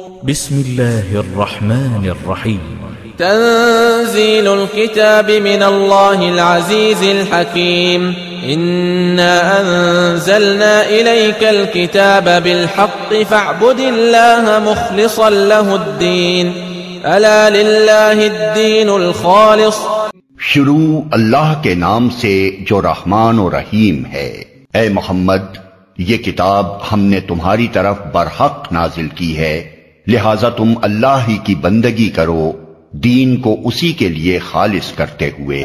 بسم الله الرحمن الرحيم. تنزيل الكتاب من الله العزيز الحكيم. إنا أنزلنا إليك الكتاب بالحق فاعبد الله مخلصا له الدين. ألا لله الدين الخالص. شروع اللہ کے نام سے جو رحمان و رحیم ہے. اے محمد یہ کتاب ہم نے تمہاری طرف برحق نازل کی ہے. لہذا تم اللہ ہی کی بندگی کرو، دین کو اسی کے لیے خالص کرتے ہوئے۔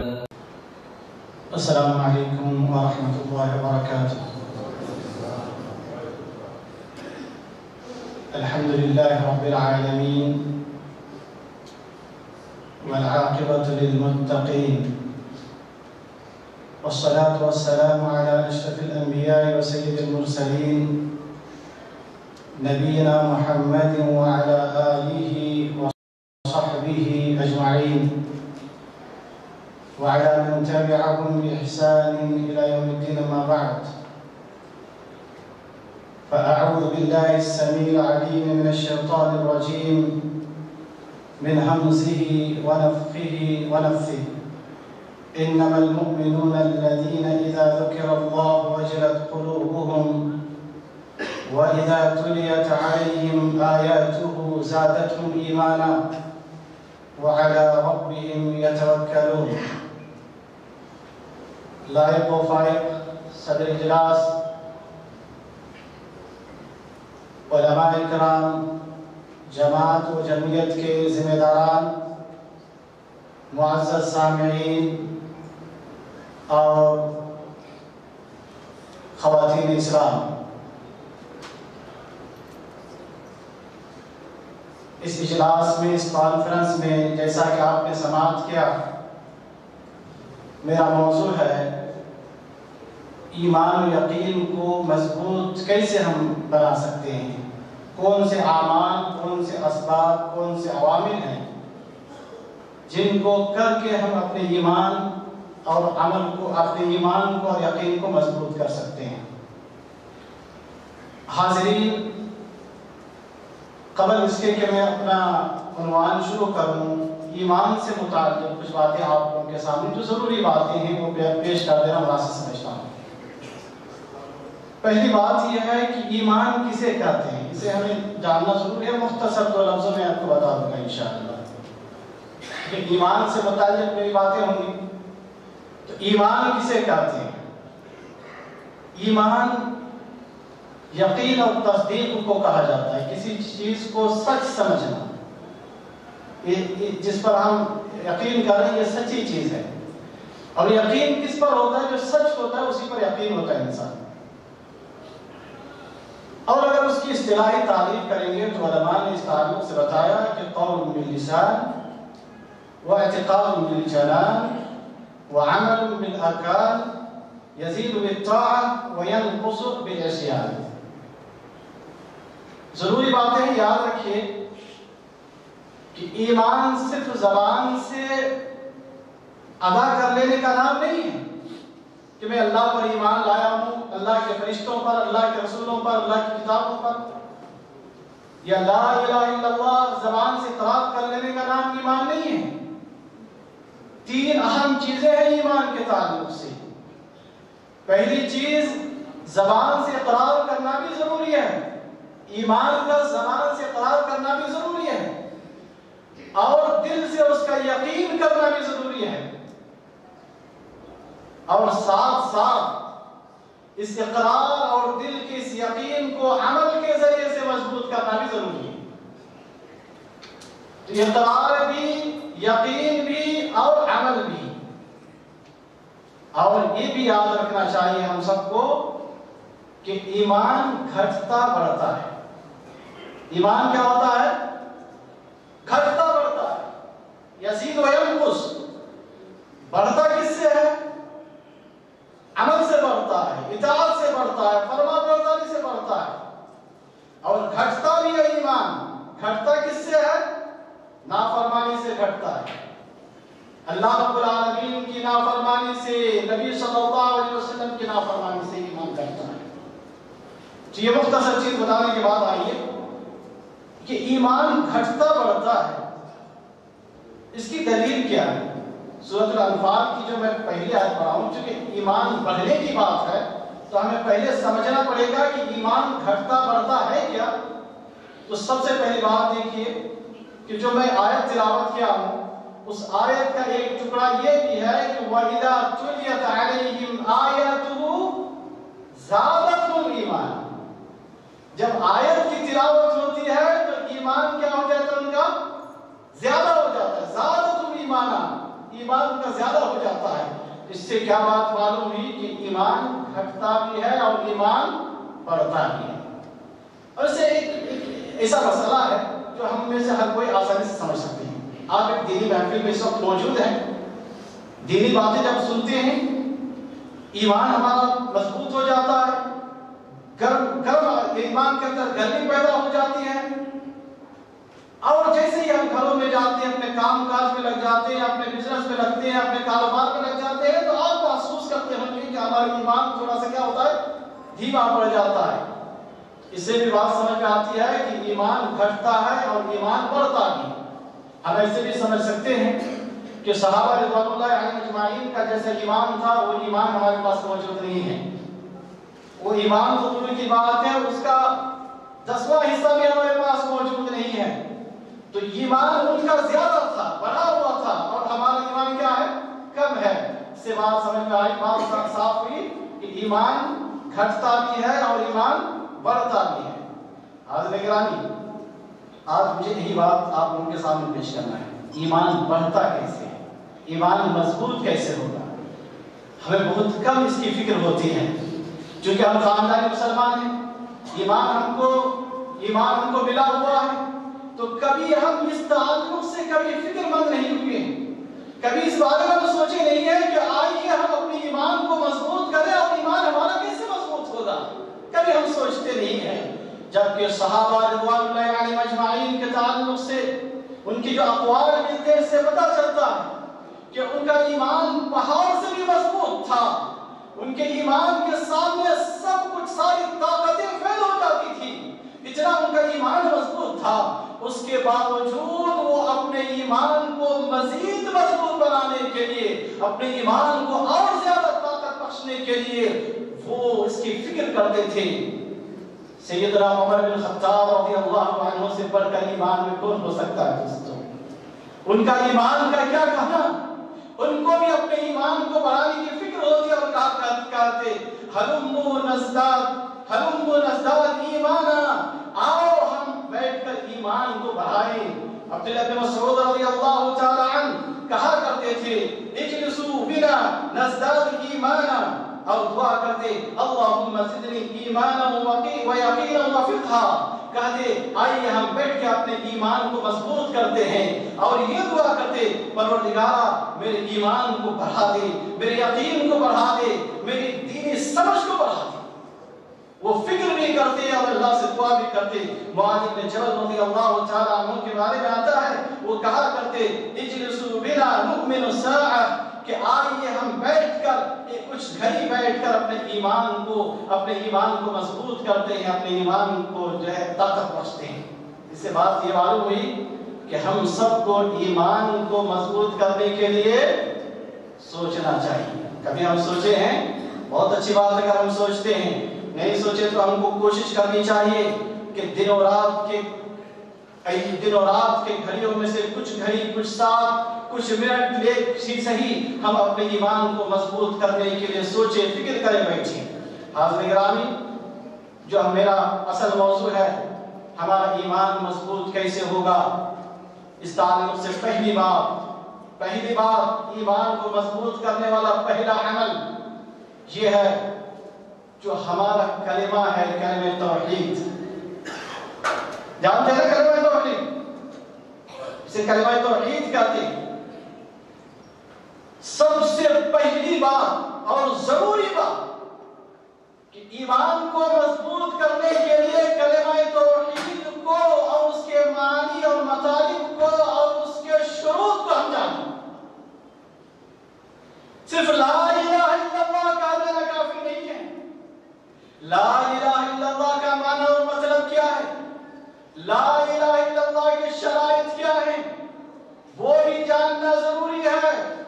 السلام علیکم ورحمۃ اللہ وبرکاتہ۔ الحمد لله رب العالمين والعاقبة للمتقين والصلاة والسلام على أشرف الأنبياء وسيد المرسلين نبينا محمد وعلى آله وصحبه أجمعين. وعلى من تبعهم بإحسان إلى يوم الدين ما بعد. فأعوذ بالله السميع العليم من الشيطان الرجيم من همزه ونفخه ونفثه. إنما المؤمنون الذين إذا ذكر الله وجلت قلوبهم وإذا تليت عليهم آياته زادتهم إيمانا وعلى ربهم يتوكلون. لائق و فائق صدر اجلاس. علماء کرام جماعت و جمعیت کے ذمہ داران معزز سامعین اور خواتین اسلام. اس اجلاس میں، اس کانفرنس میں جیسا کہ آپ نے سماعت کیا، میرا موضوع ہے ایمان و یقین کو مضبوط کیسے ہم بنا سکتے ہیں؟ کون سے اعمال، کون سے اسباب، کون سے عوامل ہیں جن کو کر کے ہم اپنے ایمان اور عمل کو، اپنے ایمان کو اور یقین کو مضبوط کر سکتے ہیں؟ حاضرین قبل اس کے کہ میں اپنا عنوان شروع کروں، ایمان سے متعلق کچھ باتیں آپ لوگوں کے سامنے، جو ضروری باتیں ہیں، وہ پیش کر دینا مناسب سمجھتا ہوں۔ پہلی بات یہ ہے کہ ایمان کسے کہتے ہیں؟ اسے ہمیں جاننا ضروری ہے، مختصر دو لفظوں میں آپ کو بتا دوں گا انشاءاللہ۔ کہ ایمان سے متعلق میری باتیں ہوں گی۔ تو ایمان کسے کہتے ہیں؟ ایمان یقین اور تصدیق کو کہا جاتا ہے، کسی چیز کو سچ سمجھنا۔ جس پر ہم یقین کر رہے ہیں، یہ سچی چیز ہے۔ اور یقین کس پر ہوتا ہے؟ جو سچ ہوتا ہے، اسی پر یقین ہوتا ہے انسان۔ اور اگر اس کی اصطلاحی تعریف کریں گے، تو علماء نے اس تعلق سے بتایا کہ قول باللسان و اعتقاد بالجنان وعمل بالارکان، یزید بالطاعة وینقص بالعصیان۔ ضروری بات ہے یاد رکھیے کہ ایمان صرف زبان سے ادا کر لینے کا نام نہیں ہے کہ میں اللہ پر ایمان لایا ہوں، اللہ کے فرشتوں پر، اللہ کے رسولوں پر، اللہ کی کتابوں پر۔ یا لا الہ الا اللہ، زبان سے اقرار کر لینے کا نام ایمان نہیں ہے۔ تین اہم چیزیں ہیں ایمان کے تعلق سے۔ پہلی چیز، زبان سے اقرار کرنا بھی ضروری ہے۔ ایمان کا زبان سے اقرار کرنا بھی ضروری ہے اور دل سے اس کا یقین کرنا بھی ضروری ہے اور ساتھ ساتھ اس اقرار اور دل کے اس یقین کو عمل کے ذریعے سے مضبوط کرنا بھی ضروری ہے۔ تو اقرار بھی، یقین بھی اور عمل بھی۔ اور یہ بھی یاد رکھنا چاہیے ہم سب کو کہ ایمان گھٹتا بڑھتا ہے۔ ایمان کیا ہوتا ہے؟ گھٹتا بڑھتا ہے۔ یزید و ینقص۔ بڑھتا کس سے ہے؟ عمل سے بڑھتا ہے، اطاعت سے بڑھتا ہے فرما برداری سے بڑھتا ہے۔ اور گھٹتا بھی ہے ایمان۔ گھٹتا کس سے ہے؟ نافرمانی سے گھٹتا ہے۔ اللہ رب العالمین کی نافرمانی سے، نبی صلی اللہ علیہ وسلم کی نافرمانی سے ایمان کرتا ہے۔ تو یہ مختصر چیز بتانے کے بعد آئیے۔ کہ ایمان گھٹتا بڑھتا ہے۔ اس کی دلیل کیا ہے؟ صورت الانفال کی جو میں پہلی آیت پڑھا ہوں چونکہ ایمان بڑھنے کی بات ہے، تو ہمیں پہلے سمجھنا پڑے گا کہ ایمان گھٹتا بڑھتا ہے کیا۔ تو سب سے پہلی بات دیکھیے کہ جو میں آیت تلاوت کیا ہوں، اس آیت کا ایک ٹکڑا یہ بھی ہے کہ وَإِذَا تُلِيَتْ عَلَيْهِمْ آيَاتُهُ زَادَتْهُمْ ایمان جب آیت کی تلاوت ہوتی ہے، تو ایمان کیا ہو جاتا ہے ان کا؟ زیادہ ہو جاتا ہے۔ زادتم ایمانا ایمان ان کا زیادہ ہو جاتا ہے۔ اس سے کیا بات معلوم ہوئی کہ ایمان گھٹتا بھی ہے اور ایمان بڑھتا بھی ہے۔ اور اسے ایک ایسا مسئلہ ہے جو ہم میں سے ہر کوئی آسانی سے سمجھ سکتے ہیں۔ آپ ایک دینی محفل میں اس وقت موجود ہیں۔ دینی باتیں جب سنتے ہیں، ایمان ہمارا مضبوط ہو جاتا ہے۔ گرم گرم ایمان کے اندر گرمی پیدا ہو جاتی ہے۔ اور جیسے ہی ہم گھروں میں جاتے ہیں، اپنے کام کاج میں لگ جاتے ہیں، اپنے بزنس میں لگتے ہیں، اپنے کاروبار میں لگ جاتے ہیں، تو آپ محسوس کرتے ہوں گے کہ ہمارا ایمان تھوڑا سا کیا ہوتا ہے؟ دھیما پڑ جاتا ہے۔ اس سے بھی بات سمجھ میں آتی ہے کہ ایمان گھٹتا ہے اور ایمان بڑھتا بھی ہم ایسے بھی سمجھ سکتے ہیں کہ صحابہ رضوان اللہ علیہ اجمعین کا جیسا ایمان تھا، وہ ایمان ہمارے پاس موجود نہیں ہے۔ وہ ایمان تو دور کی بات ہے اس کا دسواں حصہ بھی ہمارے پاس موجود نہیں ہے۔ تو ایمان ان کا زیادہ تھا بڑا ہوا تھا۔ اور ہمارا ایمان کیا ہے؟ کم ہے۔ اس سے بات سمجھ میں آئی، بات صاف ہوئی کہ ایمان گھٹتا بھی ہے اور ایمان بڑھتا بھی ہے۔ آج نگرانی، آج مجھے یہی بات آپ لوگوں کے سامنے پیش کرنا ہے۔ ایمان بڑھتا کیسے ہے؟ ایمان مضبوط کیسے ہوگا؟ ہمیں بہت کم اس کی فکر ہوتی ہے۔ چونکہ ہم خاندانی مسلمان ہیں، ایمان ہم کو، ایمان ہم کو ملا ہوا ہے۔ تو کبھی ہم اس تعلق سے کبھی فکر مند نہیں ہوئے۔ ہیں کبھی اس بارے میں سوچے نہیں ہے کہ آئیے ہم اپنے ایمان کو مضبوط کریں اور ایمان ہمارا کیسے مضبوط ہوگا؟ کبھی ہم سوچتے نہیں ہیں۔ جبکہ صحابہ رضوان اللہ علیہ مجمعین کے تعلق سے، ان کی جو اقوال ملتے ہیں اس سے پتہ چلتا ہے کہ ان کا ایمان پہاڑ سے بھی مضبوط تھا۔ ان کے ایمان کے سامنے سب کچھ، ساری طاقتیں فیل ہو جاتی تھی اتنا ان کا ایمان مضبوط تھا، اس کے باوجود وہ اپنے ایمان کو مزید مضبوط بنانے کے لیے، اپنے ایمان کو اور زیادہ طاقت بخشنے کے لیے وہ اس کی فکر کرتے تھے۔ سیدنا عمر بن خطاب رضی اللہ عنہ سے بڑھ کر ایمان میں کون ہو سکتا ہے دوستوں ان کا ایمان کا کیا کہنا؟ ان کو بھی اپنے ایمان کو بڑھانے کی فکر ہوتی اور کہا کہتے حلمو نزداد حلمو نزداد ایمانا، آؤ ہم بیٹھ کر ایمان کو بڑھائیں۔ عبداللہ بن مسعود رضی اللہ تعالی عنہ کہا کرتے تھے اجلسو بنا نزداد ایمانا، اور دعا کرتے، اللہم زدنی ایمانا و یقینا و فقہا کہتے آئیے ہم بیٹھ کے اپنے ایمان کو مضبوط کرتے ہیں۔ اور یہ دعا کرتے پروردگارا میرے ایمان کو بڑھا دے، میرے یقین کو بڑھا دے، میری دینی سمجھ کو بڑھا دے۔ وہ فکر بھی کرتے اور اللہ سے دعا بھی کرتے معاذ بن جبل رضی اللہ تعالی عنہ کے بارے میں آتا ہے، وہ کہا کرتے اجلسوا بنا نؤمن ساعہ کہ آئیے ہم بیٹھ کر ایک کچھ گھڑی بیٹھ کر اپنے ایمان کو، اپنے ایمان کو مضبوط کرتے ہیں، اپنے ایمان کو جو ہے طاقت بخشتے ہیں۔ اس سے بات یہ معلوم ہوئی کہ ہم سب کو ایمان کو مضبوط کرنے کے لیے سوچنا چاہیے۔ کبھی ہم سوچے ہیں؟ بہت اچھی بات اگر ہم سوچتے ہیں۔ نہیں سوچے تو ہم کو کوشش کرنی چاہیے کہ دن و رات کے دن و رات کے گھڑیوں میں سے کچھ گھڑی، کچھ ساتھ کچھ منٹ لے، سی صحیح ہم اپنے ایمان کو مضبوط کرنے کے لیے سوچے، فکر کریں بیٹھے۔ حاضر گرامی جو میرا اصل موضوع ہے، ہمارا ایمان مضبوط کیسے ہوگا؟ اس تعلق سے پہلی بات پہلی بات، ایمان کو مضبوط کرنے والا پہلا عمل یہ ہے جو ہمارا کلمہ ہے، کلمہ توحید۔ جانتے ہیں کلمہ توحید؟ اسے کلمہ توحید کہتے ہیں۔ سب سے پہلی بات اور ضروری بات کہ ایمان کو مضبوط کرنے کے لیے کلمہ توحید کو اور اس کے معنی اور مطالب کو اور اس کے شروط کو ہم جانیں صرف لا لا الہ الا اللہ کا معنی اور مطلب کیا ہے؟ لا الہ الا اللہ کی شرائط کیا ہے وہ بھی جاننا ضروری ہے۔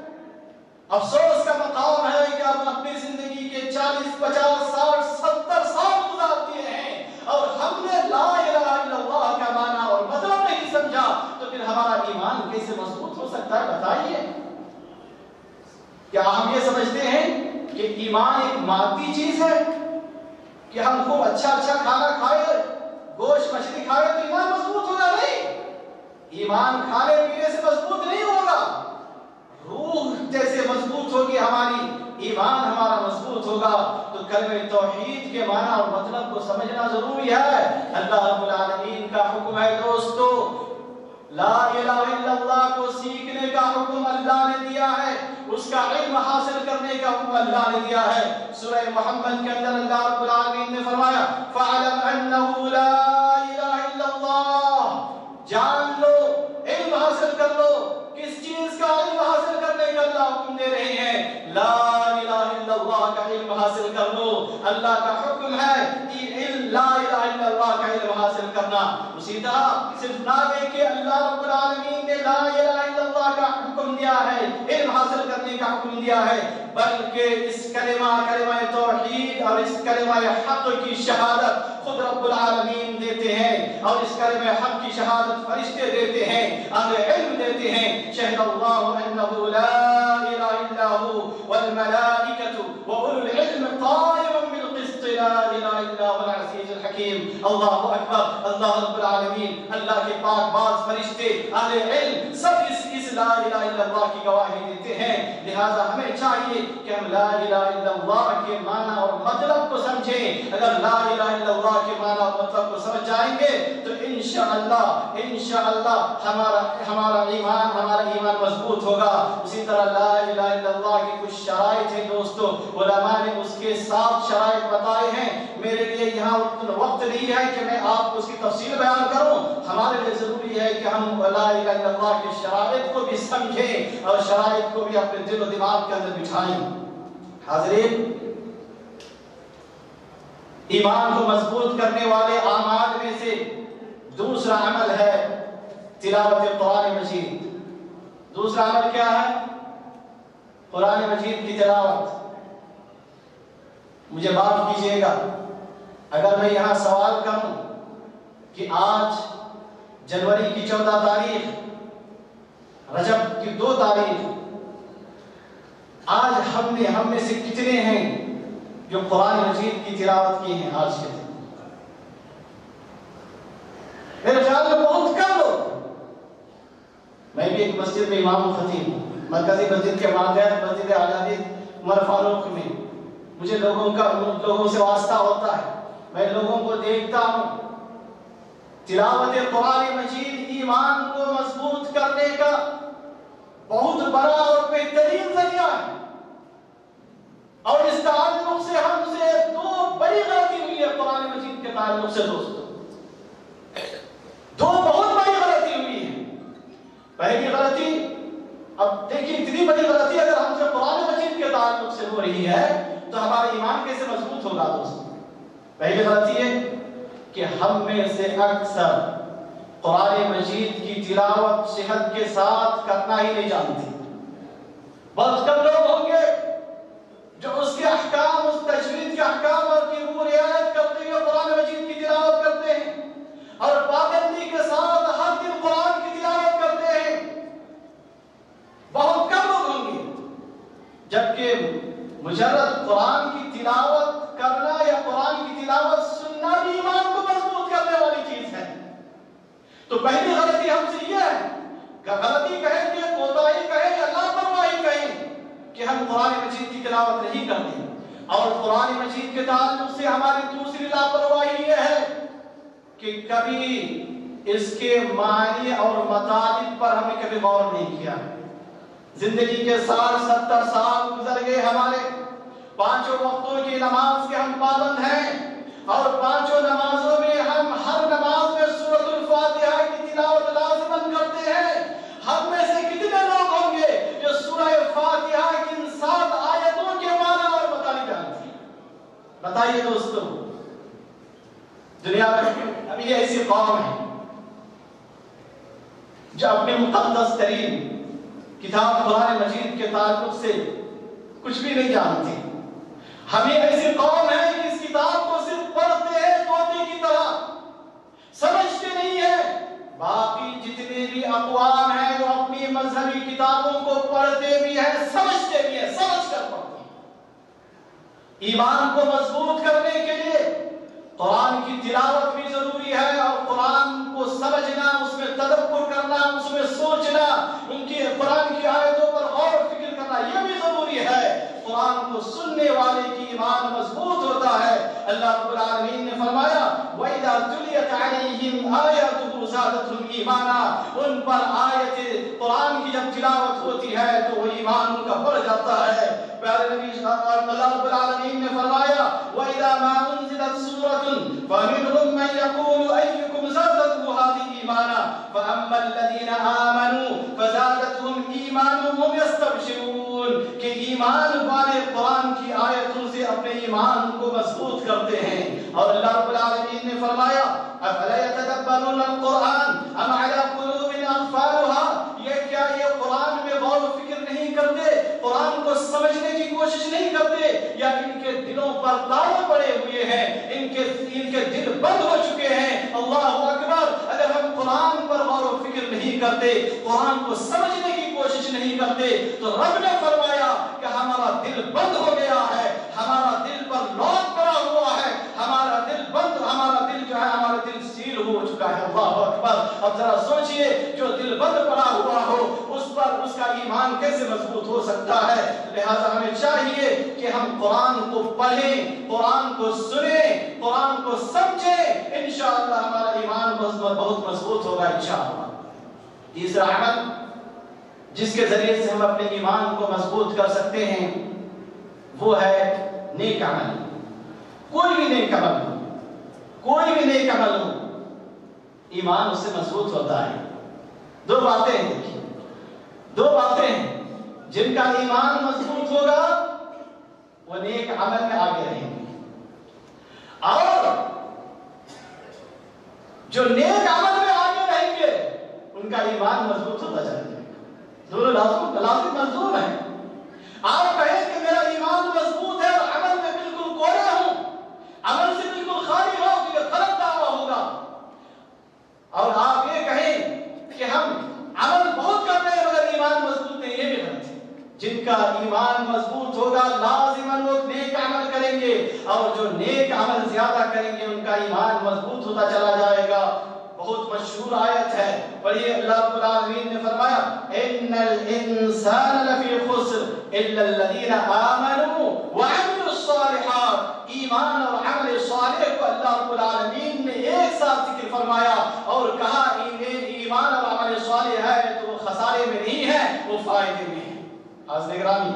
افسوس کا مقام ہے کہ ہم اپنی زندگی کے چالیس، پچاس سال ستر سال گزار دیے ہیں۔ اور ہم نے لا الہ الا اللہ کا معنی اور مطلب نہیں سمجھا، تو پھر ہمارا ایمان کیسے مضبوط ہو سکتا ہے؟ بتائیے۔ کیا ہم یہ سمجھتے ہیں کہ ایمان ایک مادی چیز ہے؟ کہ ہم خوب اچھا اچھا کھانا کھائے، گوشت مچھلی کھائے تو ایمان مضبوط ہوگا نہیں؟ ایمان کھانے پینے سے مضبوط نہیں ہوگا۔ روح جیسے مضبوط ہوگی ہماری، ایمان ہمارا مضبوط ہوگا۔ تو کلمہ توحید کے معنی اور مطلب کو سمجھنا ضروری ہے۔ اللہ رب العالمین کا حکم ہے دوستو لا الہ الا اللہ کو سیکھنے کا حکم اللہ نے دیا ہے، اس کا علم حاصل کرنے کا حکم اللہ نے دیا ہے۔ سورہ محمد کے اندر اللہ رب العالمین نے فرمایا، فَعَلَمْ أَنَّهُ لَا إِلَهَ إِلَّا اللَّهِ۔ جان لو، علم حاصل کر لو۔ کس چیز کا علم حاصل کرنے کا اللہ حکم دے رہے ہیں لا الہ الا اللہ کا علم حاصل کر لو۔ اللہ کا حکم ہے کہ لا الہ الا اللہ کا علم حاصل کرنا۔ اسی طرح صرف نہ دے کہ اللہ رب العالمین نے لا الہ الا اللہ کا حکم دیا ہے، علم حاصل کرنے کا حکم دیا ہے، بلکہ اس کلمہ کلمہ توحید اور اس کلمہ حق کی شہادت خود رب العالمین دیتے ہیں اور اس کلمہ حق کی شہادت فرشتے دیتے ہیں، اہل علم دیتے ہیں۔ شہد اللہ انه لا الہ الا هو والملائکۃ واولو العلم قائما بالقسط لا الہ إلا هو العزیز الحکیم اللہ اکبر اللہ رب العالمین اللہ کے پاک باز فرشتے. اہل علم. سب اس اس لا الہ الا اللہ کی گواہی دیتے ہیں، لہذا ہمیں چاہیے کہ ہم لا الہ الا اللہ کے معنی اور مطلب کو سمجھیں۔ اگر لا الہ الا اللہ کے معنی اور مطلب کو سمجھ جائیں گے، تو انشاءاللہ انشاءاللہ ہمارا ہمارا ایمان ہمارا ایمان مضبوط ہوگا۔ اسی طرح لا الہ الا اللہ کی کچھ شرائط ہیں دوستو، علماء نے اس کے ساتھ شرائط بتائے ہیں۔ میرے لیے یہاں وقت نہیں ہے کہ میں آپ کو اس کی تفصیل بیان کروں۔ ہمارے لیے ضروری ہے کہ ہم لا الہ الا اللہ کے شرائط کو بھی سمجھیں اور شرائط کو بھی اپنے دل و دماغ کے اندر بٹھائیں۔ حاضرین، ایمان کو مضبوط کرنے والے اعمال میں سے دوسرا عمل ہے تلاوت قرآن مجید۔ دوسرا عمل کیا ہے؟ قرآن مجید کی تلاوت۔ مجھے معاف کیجیے گا۔ اگر میں یہاں سوال کروں کہ آج جنوری کی چودہ تاریخ، رجب کی دو تاریخ، آج ہم نے، ہم میں سے کتنے ہیں جو قرآن مجید کی تلاوت کی ہیں آج کے دن؟ میرے خیال میں بہت کم لوگ میں بھی ایک مسجد میں امام خطیب ہوں۔ مرکزی مسجد کے ماتحت مسجد آزادی عمر فاروق میں۔ مجھے لوگوں کا، لوگوں سے واسطہ ہوتا ہے۔ میں لوگوں کو دیکھتا ہوں۔ تلاوت قرآن مجید ایمان کو مضبوط کرنے کا بہت بڑا اور بہترین ذریعہ ہے۔ اور اس تعلق سے ہم سے دو بڑی غلطی ہوئی ہے قرآن مجید کے تعلق سے دوستوں دو بہت بڑی غلطی ہوئی ہے۔ پہلی غلطی، اب دیکھیں اتنی بڑی غلطی اگر ہم سے قرآن مجید کے تعلق سے ہو رہی ہے تو ہمارا ایمان کیسے مضبوط ہوگا دوست پہلی غلطی ہے کہ ہم میں سے اکثر قرآن مجید کی تلاوت صحت کے ساتھ کرنا ہی نہیں جانتے۔ بہت کم لوگ ہوں گے جو اس کے احکام، اس تجوید کے احکام اور کی وہ رعایت کرتے ہوئے قرآن مجید کی تلاوت کرتے ہیں اور پابندی کے ساتھ ہر دن قرآن کی تلاوت کرتے ہیں۔ بہت کم لوگ ہوں گے، جبکہ مجرد قرآن کی تلاوت کرنا یا قرآن کی تلاوت سننا بھی ایمان کو مضبوط کرنے والی چیز ہے تو پہلی غلطی ہم سے یہ ہے کہ غلطی کہیں گے، کوتاہی کہیں یا لاپرواہی کہیں کہ ہم قرآن مجید کی تلاوت نہیں کرتے۔ اور قرآن مجید کے تعلق سے ہماری دوسری لاپرواہی یہ ہے کہ کبھی اس کے معنی اور مطالب پر ہمیں کبھی غور نہیں کیا۔ زندگی کے سال ستر سال گزر گئے ہمارے۔ پانچوں وقتوں کی نماز کے ہم پابند ہیں۔ اور پانچوں نمازوں میں ہم ہر نماز میں سورت الفاتحہ کی تلاوت لازمن کرتے ہیں ہم میں سے کتنے لوگ ہوں گے جو سورہ فاتحہ کی ان سات آیتوں کے معنی اور مطالب جانتے ہیں بتائیے دوستو، دنیا میں ابھی ایسی قوم ہے جو اپنے مقدس ترین کتاب قرآن مجید کے تعلق سے کچھ بھی نہیں جانتے ہمیں ایسی قوم ہے کہ اس کتاب کو صرف پڑھتے ہیں طوطے کی طرح۔ سمجھتے نہیں ہے باقی جتنے بھی اقوام ہیں، وہ اپنی مذہبی کتابوں کو پڑھتے بھی ہیں، سمجھتے بھی ہیں، سمجھ کر پڑھتے ایمان کو مضبوط کرنے کے لیے قرآن کی تلاوت بھی ضروری ہے اور قرآن کو سمجھنا، اس میں تدبر کرنا، اس میں سوچنا، ان کی قرآن کی آیتوں پر غور و فکر کرنا، یہ بھی ضروری ہے قرآن کو سننے والے کی ایمان مضبوط ہوتا ہے۔ اللہ رب العالمین نے فرمایا، وَإِذَا تُلِيَتْ عَلَيْهِمْ آيَاتُهُ زَادَتْهُمْ ایمانا ان پر آیت قرآن کی جب تلاوت ہوتی ہے، تو وہ ایمان ان کا بڑھ جاتا ہے۔ پیارے نبی صلی اللہ رب العالمین نے فرمایا، وَإِذَا مَا أُنزِلَتْ سُورَةٌ فَمِنْهُمْ مَنْ يَقُولُ أَيُّكُمْ زَادَتْهُ هَذِهِ إِيمَانًا؟ فَأَمَّا الَّذِينَ آمَنُوا فَزَادَتْهُمْ إِيمَانُهُمْ يَسْتَبْشِرُونَ کہ ایمان والے قرآن کی آیتوں سے اپنے ایمان کو مضبوط کرتے ہیں اور اللہ رب العالمین نے فرمایا، افلا يتدبرون القرآن ام على قلوب اغفالها یہ کیا یہ قرآن میں غور و فکر نہیں کرتے؟ قرآن کو سمجھنے کی کوشش نہیں کرتے؟ یا ان کے دلوں پر تالے پڑے ہوئے ہیں، ان کے ان کے دل بند ہو چکے ہیں؟ اللہ اکبر، اگر ہم قرآن پر غور و فکر نہیں کرتے، قرآن کو سمجھنے کی کوشش نہیں کرتے، تو رب نے فرمایا کہ ہمارا دل بند ہو گیا ہے، ہمارا دل پر لوٹ پڑا ہوا ہے ہمارا دل بند ہمارا دل جو ہے ہمارا دل سیل ہو چکا ہے، اللہ اکبر۔ اب ذرا سوچئے، جو دل بند پڑا ہوا ہو، اس پر اس کا ایمان کیسے مضبوط ہو سکتا ہے؟ لہذا ہمیں چاہیے کہ ہم قرآن کو پڑھیں، قرآن کو سنیں، قرآن کو سمجھیں۔ انشاءاللہ ہمارا ایمان بہت مضبوط ہوگا، انشاءاللہ۔ تیسرا عمل، جس کے ذریعے سے ہم اپنے ایمان کو مضبوط کر سکتے ہیں، وہ ہے نیک عمل۔ کوئی بھی نیک عمل ہو، کوئی بھی نیک عمل ہو ایمان اس سے مضبوط ہوتا ہے۔ دو باتیں ہیں دیکھیے دو باتیں۔ ہیں جن کا ایمان مضبوط ہوگا، وہ نیک عمل میں آگے رہیں گے۔ اور جو نیک عمل میں آگے رہیں گے، ان کا ایمان مضبوط ہوتا جائے گا۔ دونوں لازم لازم منظور ہے آپ کہیں کہ میرا ایمان مضبوط ہے اور عمل میں بالکل کوڑے ہوں۔ عمل سے بالکل خالی ہو کہ یہ غلط دعویٰ ہوگا اور آپ یہ کہیں کہ ہم عمل بہت کرتے ہیں مگر ایمان مضبوط نہیں یہ بھی غلط ہے۔ جن کا ایمان مضبوط ہوگا، لازماً وہ نیک عمل کریں گے۔ اور جو نیک عمل زیادہ کریں گے، ان کا ایمان مضبوط ہوتا چلا جائے گا۔ بہت مشہور آیت ہے، پڑھیے۔ اللہ رب العالمین نے فرمایا، ان الانسان لفی خسر الا الذين امنوا وعملوا الصالحات. ایمان اور عمل صالح کو اللہ رب العالمین نے ایک ساتھ ذکر فرمایا اور کہا ایمان اور عمل صالح ہے تو وہ خسارے میں نہیں ہے، وہ فائدے میں ہے. حاضر گرامی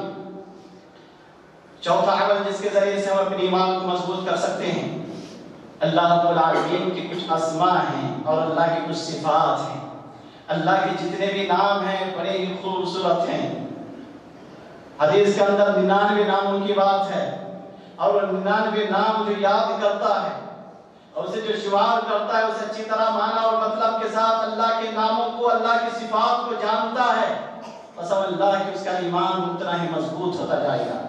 چوتھا عمل جس کے ذریعے سے ہم اپنے ایمان کو مضبوط کر سکتے ہیں، اللہ رب العالمین کے کچھ اسماء ہیں اور اللہ کی کچھ صفات ہیں۔ اللہ کے جتنے بھی نام ہیں، بڑے ہی خوبصورت ہیں۔ حدیث کے اندر ننانوے ناموں کی بات ہے اور ننانوے نام جو یاد کرتا ہے اور اسے جو شمار کرتا ہے، اسے اچھی طرح مانا اور مطلب کے ساتھ اللہ کے ناموں کو، اللہ کی صفات کو جانتا ہے۔ بس اللہ کہ اس کا ایمان اتنا ہی مضبوط ہوتا جائے گا۔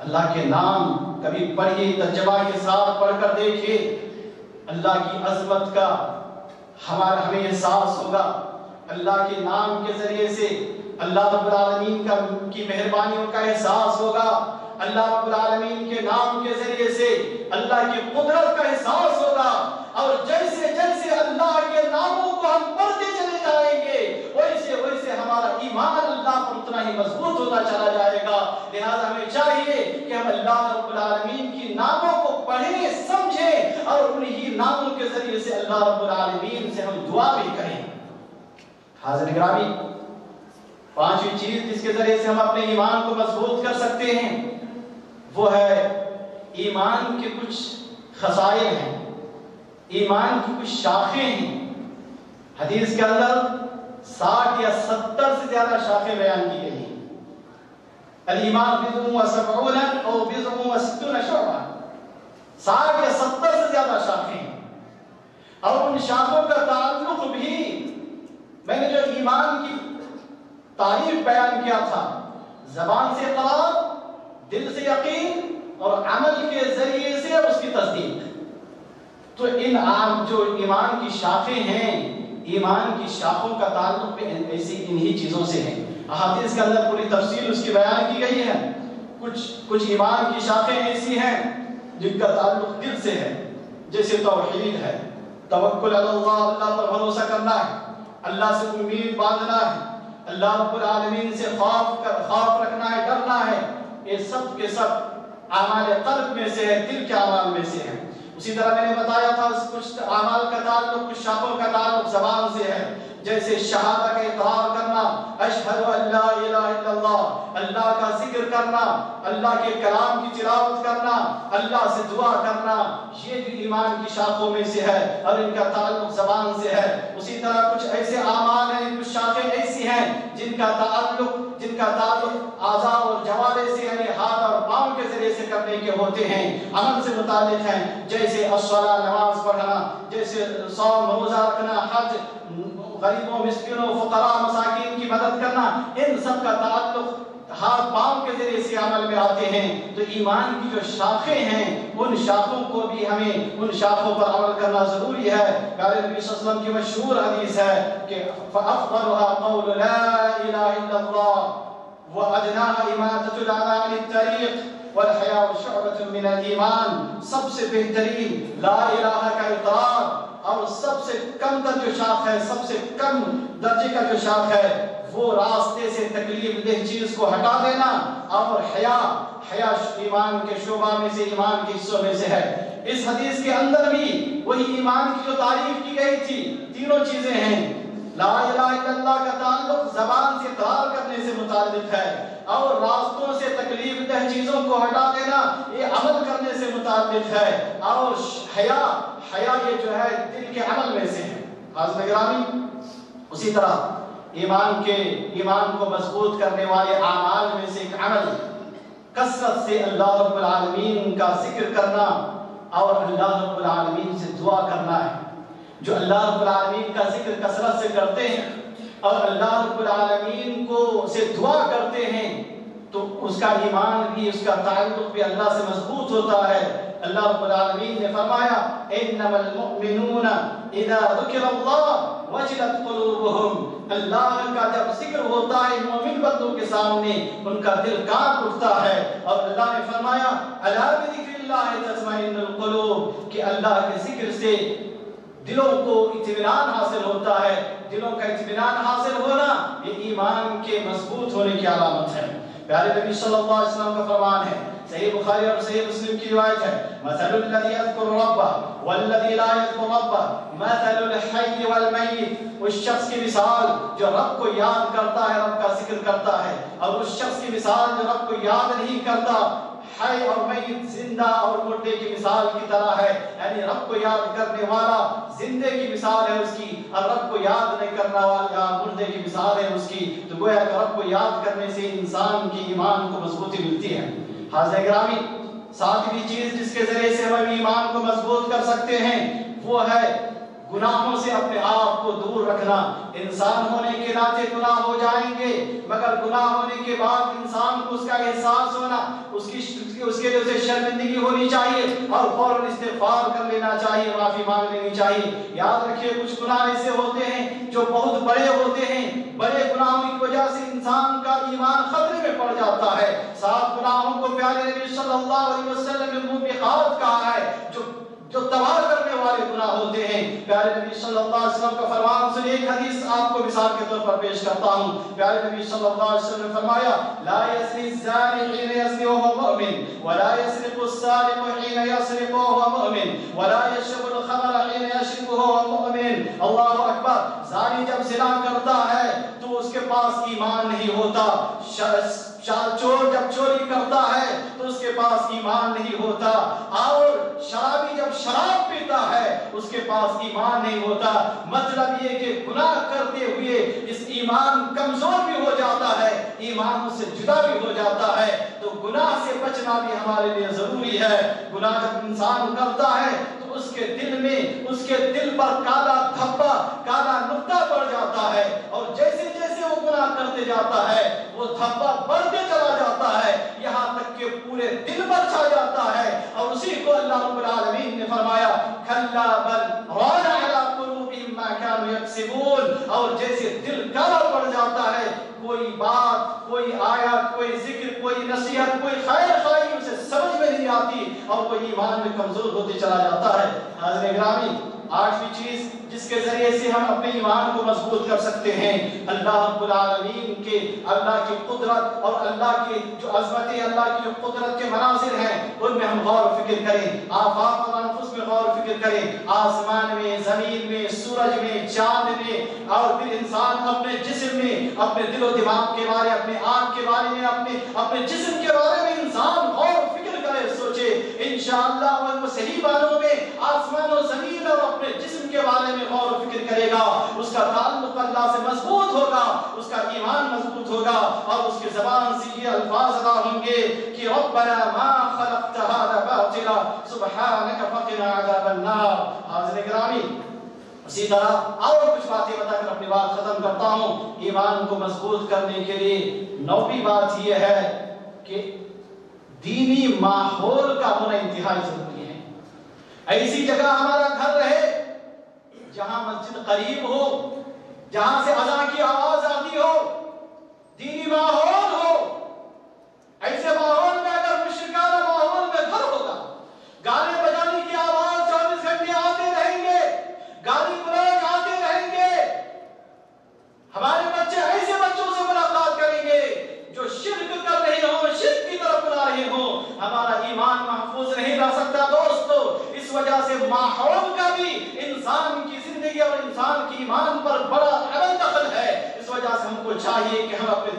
اللہ کے نام کبھی پڑھیے، ترجمہ کے ساتھ پڑھ کر دیکھیے۔ اللہ کی عظمت کا ہمارا ہمیں احساس ہوگا۔ اللہ کے نام کے ذریعے سے اللہ رب العالمین کا کی مہربانیوں کا احساس ہوگا۔ اللہ رب العالمین کے نام کے ذریعے سے اللہ کی قدرت کا احساس ہوگا اور جیسے جیسے اللہ کے ناموں کو ہم پڑھتے چلے جائیں گے، ویسے ویسے ہمارا ایمان اللہ پر اتنا ہی مضبوط ہوتا چلا جائے گا۔ لہذا ہمیں چاہیے کہ ہم اللہ رب العالمین کی ناموں کو پڑھیں، سمجھیں اور انہی ناموں کے ذریعے سے اللہ رب العالمین سے ہم دعا بھی کریں۔ حاضر گرامی، پانچویں چیز جس کے ذریعے سے ہم اپنے ایمان کو مضبوط کر سکتے ہیں وہ ہے ایمان کے کچھ خسائل ہیں، ایمان کی کچھ شاخیں ہیں۔ حدیث کے اندر ساٹھ یا ستر سے زیادہ شاخیں بیان کی گئی ہیں۔ الایمان بضع و سبعون او بضع و ستون شعبہ۔ ساٹھ یا ستر سے زیادہ شاخیں ہیں۔ اور ان شاخوں کا تعلق بھی میں نے جو ایمان کی تعریف بیان کیا تھا، زبان سے اقرار دل سے یقین اور عمل کے ذریعے سے اس کی تصدیق۔ تو ان عام جو ایمان کی شاخیں ہیں، ایمان کی شاخوں کا تعلق بھی ایسی انہی چیزوں سے ہے احادیث کے اندر پوری تفصیل اس کی بیان کی گئی ہے۔ کچھ کچھ ایمان کی شاخیں ایسی ہیں جن کا تعلق دل سے ہے، جیسے توحید ہے۔ توکل اللہ اللہ پر بھروسہ کرنا ہے۔ اللہ سے امید باندھنا ہے۔ اللہ رب العالمین سے خوف کر خوف رکھنا ہے، ڈرنا ہے۔ یہ سب کے سب اعمال قلب میں سے ہے دل کے اعمال میں سے ہے اسی طرح میں نے بتایا تھا، کچھ اعمال کا تعلق، کچھ شاخوں کا تعلق زبان سے ہے۔ جیسے شہادہ کا اقرار کرنا اشہد ان لا الہ الا اللہ اللہ کا ذکر کرنا، اللہ کے کلام کی تلاوت کرنا، اللہ سے دعا کرنا، یہ بھی ایمان کی شاخوں میں سے ہے اور ان کا تعلق زبان سے ہے۔ اسی طرح کچھ ایسے اعمال ہیں، کچھ شاخیں ایسی ہیں جن کا تعلق جن کا تعلق آزا اور جوارے سے یعنی ہاتھ اور پاؤں کے ذریعے سے کرنے کے ہوتے ہیں، عمل سے متعلق ہیں۔ جیسے الصلاۃ، نماز پڑھنا، جیسے صوم، روزہ رکھنا، حج، غریبوں، مسکینوں، فقراء، مساکین کی مدد کرنا، ان سب کا تعلق ہاتھ پاؤں کے ذریعے سے عمل میں آتے ہیں، تو ایمان کی جو شاخیں ہیں، ان شاخوں کو بھی ہمیں، ان شاخوں پر عمل کرنا ضروری ہے۔ پیارے نبی صلی اللہ علیہ وسلم کی مشہور حدیث ہے کہ فَأَفْضَلُهَا قَوْلُ لَا إِلَهَ إِلَّا اللَّهُ وَأَدْنَاهَا إِمَاتَةُ الْأَذَى عَنِ الطَّرِيقِ والحیاء شعبۃ من الایمان سب سے بہترین لا الہ کا اقرار اور سب سے کم در جو شاخ ہے، سب سے کم درجے کا جو شاخ ہے وہ راستے سے تکلیف دہ چیز کو ہٹا دینا اور حیا حیا ایمان کے شعبہ میں سے، ایمان کے حصوں میں سے ہے۔ اس حدیث کے اندر بھی وہی ایمان کی جو تعریف کی گئی تھی، تینوں چیزیں ہیں۔ لا الہ الا اللہ کا تعلق زبان سے اقرار کرنے سے متعلق ہے۔ اور راستوں سے تکلیف دہ چیزوں کو ہٹا دینا یہ عمل کرنے سے متعلق ہے۔ اور حیا حیا یہ جو ہے دل کے عمل میں سے ہے۔ حاضر گرامی، اسی طرح ایمان کے ایمان کو مضبوط کرنے والے اعمال میں سے ایک عمل کثرت سے اللہ رب العالمین کا ذکر کرنا اور اللہ رب العالمین سے دعا کرنا ہے۔ جو اللہ رب العالمین کا ذکر کثرت سے کرتے ہیں اور اللہ رب العالمین کو سے دعا کرتے ہیں تو اس کا ایمان بھی، اس کا تعلق بھی اللہ سے مضبوط ہوتا ہے۔ اللہ رب العالمین نے فرمایا، انما المؤمنون اذا ذکر اللہ وجلت قلوبهم اللہ کا جب ذکر ہوتا ہے مومن بندوں کے سامنے، ان کا دل کانپ اٹھتا ہے۔ اور اللہ نے فرمایا، الا بذکر اللہ تطمئن القلوب کہ اللہ کے ذکر سے دلوں کو اطمینان حاصل ہوتا ہے۔ دلوں کا اطمینان حاصل ہونا یہ ایمان کے مضبوط ہونے کی علامت ہے۔ پیارے نبی صلی اللہ علیہ وسلم کا فرمان ہے۔ صحیح بخاری اور صحیح مسلم کی روایت ہے۔ مثل الذي يذكر ربه والذي لا يذكر ربه مثل الحي والميت اس شخص کی مثال جو رب کو یاد کرتا ہے، رب کا ذکر کرتا ہے۔ اور اس شخص کی مثال جو رب کو یاد نہیں کرتا حی اور میت زندہ اور مردے کی مثال کی طرح ہے۔ یعنی رب کو یاد کرنے والا زندے کی مثال ہے اس کی۔ اور رب کو یاد نہیں کرنا والا مردے کی مثال ہے اس کی۔ تو گویا کہ رب کو یاد کرنے سے انسان کی ایمان کو مضبوطی ملتی ہے۔ حاضر گرامی ساتویں چیز جس کے ذریعے سے ہم ایمان کو مضبوط کر سکتے ہیں وہ ہے گناہوں سے اپنے آپ کو دور رکھنا۔ انسان ہونے کے ناطے گناہ ہو جائیں گے، مگر گناہ ہونے کے بعد انسان کو اس کا احساس ہونا، اس کی اس کے لیے اسے شرمندگی ہونی چاہیے اور فوراً استغفار کر لینا چاہیے، معافی مانگ لینی چاہیے۔ یاد رکھیے، کچھ گناہ ایسے ہوتے ہیں جو بہت بڑے ہوتے ہیں۔ بڑے گناہوں کی وجہ سے انسان کا ایمان خطرے میں پڑ جاتا ہے۔ سات گناہوں کو پیارے نبی صلی اللہ علیہ وسلم نے موبقات کہا ہے، جو جو تباہ کرنے والے گناہ ہوتے ہیں۔ پیارے نبی صلی اللہ علیہ وسلم کا فرمان سن ایک حدیث آپ کو مثال کے طور پر پیش کرتا ہوں۔ پیارے نبی صلی اللہ علیہ وسلم نے فرمایا، لا يسرق الزاني حين يزني وهو مؤمن، ولا يسرق السارق حين يسرق وهو مؤمن، ولا يشرب الخمر حين يشرب وهو مؤمن۔ اللہ اکبر، زانی جب زنا کرتا ہے تو اس کے پاس ایمان نہیں ہوتا چور جب چوری کرتا ہے تو اس کے پاس ایمان نہیں ہوتا، اور شرابی جب شراب پیتا ہے، اس کے پاس ایمان نہیں ہوتا۔ مطلب یہ کہ گناہ کرتے ہوئے اس ایمان کمزور بھی ہو جاتا ہے ایمان سے جدا بھی ہو جاتا ہے۔ تو گناہ سے بچنا بھی ہمارے لیے ضروری ہے۔ گناہ جب انسان کرتا ہے تو اس کے دل میں، اس کے دل پر کالا دھبا، کالا نقطہ پڑ جاتا ہے۔ اور جیسے جیسے وہ گناہ کرتے جاتا ہے وہ دھبا بڑھ کے چلا جاتا ہے، یہاں تک کہ پورے دل پر چھا جاتا ہے۔ اور اسی کو اللہ رب العالمین نے فرمایا کھلا بل ران علی قلوب ما كانوا یکسبون اور جیسے دل کالا پڑ جاتا ہے، کوئی بات، کوئی آیت، کوئی ذکر، کوئی نصیحت، کوئی خیر خائی اسے سمجھ میں نہیں آتی اور کوئی ایمان میں کمزور ہوتی چلا جاتا ہے۔ حاضر گرامی آٹھویں چیز جس کے ذریعے سے ہم اپنے ایمان کو مضبوط کر سکتے ہیں۔ اللہ رب العالمین کے، اللہ کی قدرت اور اللہ کی جو عظمت اللہ کی جو قدرت کے مناظر ہیں، ان میں ہم غور و فکر کریں۔ آفاق اور انفس میں غور و فکر کریں۔ آسمان میں، زمین میں، سورج میں، چاند میں، اور پھر انسان اپنے جسم میں، اپنے دل و دماغ کے بارے، اپنے آنکھ کے بارے میں، اپنے اپنے جسم کے بارے میں انسان غور و فکر کرے سوچے انشاءاللہ وہ صحیح باروں میں، آسمان و زمین اور اپنے جسم کے بارے میں غور و فکر کرے گا۔ اس کا تعلق اللہ سے مضبوط ہوگا، اس کا ایمان مضبوط ہوگا اور اس کی زبان سے یہ الفاظ ادا ہوں گے کہ ربنا ما خلقت هذا باطلا سبحانك فقنا عذاب النار۔ حاضر گرامی، اسی طرح اور کچھ باتیں بتا کر اپنی بات ختم کرتا ہوں۔ ایمان کو مضبوط کرنے کے لیے نویں بات یہ ہے کہ دینی ماحول کا ہونا انتہائی ضروری ہے۔ ایسی جگہ ہمارا گھر رہے جہاں مسجد قریب ہو، جہاں سے اذان کی آواز آتی ہو، دینی ماحول ہو، ایسے ماحول میں اگر مشرکانہ ماحول میں گھر ہوگا گانے بجانے کی آواز چوبیس گھنٹے آتے رہیں گے گالی گلوچ آتے رہیں گے ہمارے بچے ایسے بچوں سے ملاقات کریں گے جو شرک کر رہے ہوں شرک کی طرف بلا رہے ہوں ہمارا ایمان محفوظ نہیں رہ سکتا دوستو اس وجہ سے ماحول کا بھی انسان کی زندگی اور انسان کی ایمان پر بڑا اہم دخل ہے۔ اس وجہ سے ہم کو چاہیے کہ ہم اپنے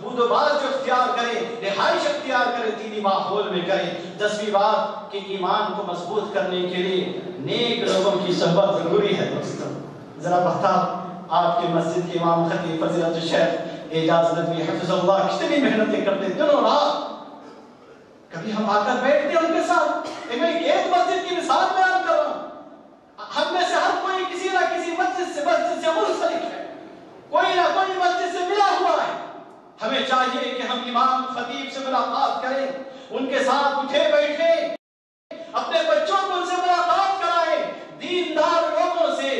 بود و بات جو اختیار کریں رہائش اختیار کریں، دینی ماحول میں کریں۔ دسویں بات کہ ایمان کو مضبوط کرنے کے لیے نیک لوگوں کی صحبت ضروری ہے۔ دوستو ذرا بتا، آپ کے مسجد کے امام خطیب فضیلت الشیخ، اعجاز ندوی حفظ اللہ، کتنی محنتیں کرتے دنوں رات کبھی ہم آ کر بیٹھتے ہیں ان کے ساتھ میں ایک مسجد کی مثال بیان کر رہا ہوں ہم میں سے ہر کوئی کسی نہ کسی مسجد سے منسلک ہے۔ کوئی نہ کوئی مسجد سے ملا ہوا ہے۔ ہمیں چاہیے کہ ہم امام خطیب سے ملاقات کریں، ان کے ساتھ اٹھے بیٹھے، اپنے بچوں کو ان سے ملاقات کرائیں۔ دیندار لوگوں سے،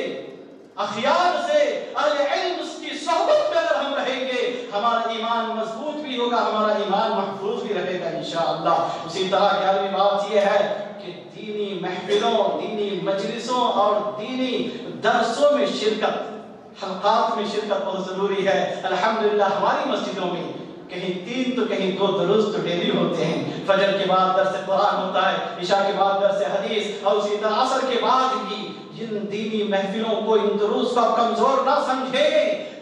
اخیار سے اہل علم اس کی صحبت میں اگر ہم رہیں گے، ہمارا ایمان مضبوط بھی ہوگا، ہمارا ایمان محفوظ بھی رہے گا انشاءاللہ۔ اسی طرح گیارہویں بات یہ ہے کہ دینی محفلوں، دینی مجلسوں اور دینی درسوں میں شرکت حلقات میں شرکت بہت ضروری ہے۔ الحمدللہ ہماری مسجدوں میں کہیں تین تو کہیں دو دروس تو ڈیلی ہوتے ہیں۔ فجر کے بعد درس قرآن ہوتا ہے، عشاء کے بعد درس حدیث اور اسی طرح عصر کے بعد بھی جن دینی محفلوں کو ان دروس کو کمزور نہ سمجھیں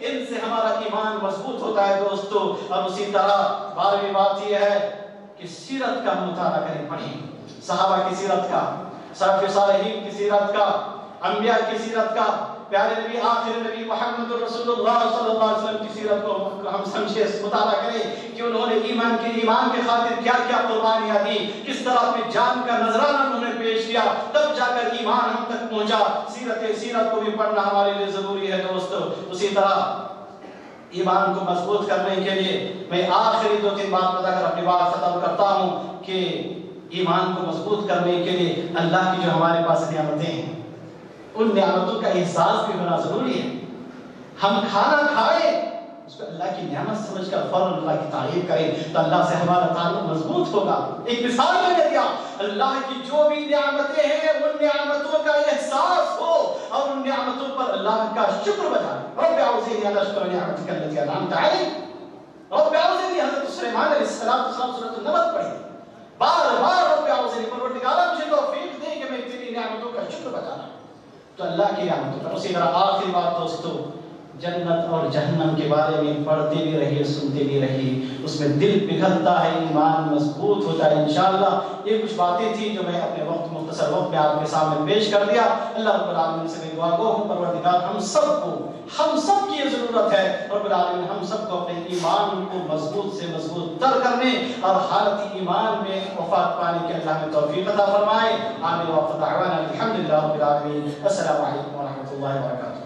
ان سے ہمارا ایمان مضبوط ہوتا ہے دوستو۔ اور اسی طرح بارہویں بات یہ ہے کہ سیرت کا مطالعہ کریں، پڑھیں۔ صحابہ کی سیرت کا، سلف صالحین کی سیرت کا، انبیاء کی سیرت کا پیارے نبی، آخر نبی محمد رسول اللہ صلی اللہ علیہ وسلم کی سیرت کو ہم سمجھے مطالعہ کریں کہ انہوں نے ایمان کے ایمان کے خاطر کیا کیا قربانیاں دی کس طرح اپنی جان کا نذرانہ انہوں نے پیش کیا، تب جا کر ایمان ہم تک پہنچا۔ سیرت سیرت کو بھی پڑھنا ہمارے لیے ضروری ہے، دوستو۔ اسی طرح ایمان کو مضبوط کرنے کے لیے میں آخری دو تین بات بتا کر اپنی بات ختم کرتا ہوں کہ ایمان کو مضبوط کرنے کے لیے اللہ کی جو ہمارے پاس نعمتیں ہیں ان نعمتوں کا احساس بھی ہونا ضروری ہے۔ ہم کھانا کھائیں اس کو اللہ کی نعمت سمجھ کر فوراً اللہ کی تعریف کریں تو اللہ سے ہمارا تعلق مضبوط ہوگا۔ ایک مثال میں نے دیا، اللہ کی جو بھی نعمتیں ہیں، ان نعمتوں کا احساس ہو اور ان نعمتوں پر اللہ کا شکر بجا رب اعوذنی ان اشکر نعمتک التي انعمت علی رب اعوذنی، حضرت سلیمان علیہ السلام سورۃ النبت پڑھی بار بار رب اعوذنی پروردگار مجھے توفیق دے کہ میں تیری نعمتوں کا شکر بجا رہا تو اللہ کی رحمت پر اسی طرح آخری بات دوستو جنت اور جہنم کے بارے میں پڑھتے بھی رہیے سنتے بھی رہیے اس میں دل پگھلتا ہے، ایمان مضبوط ہوتا ہے انشاءاللہ یہ کچھ باتیں تھیں جو میں اپنے وقت، مختصر وقت میں آپ کے سامنے پیش کر دیا۔ اللہ رب العالمین سے میں دعا گو ہوں پروردگار، ہم سب کو، ہم سب کی یہ ضرورت ہے۔ رب العالمین ہم سب کو اپنے ایمان کو مضبوط سے مضبوط تر کرنے اور حالت ایمان میں وفات پانے کے اللہ میں توفیق عطا فرمائے۔ آمین۔ وقت دعوانا الحمدللہ رب العالمین۔ السلام علیکم ورحمۃ اللہ وبرکاتہ۔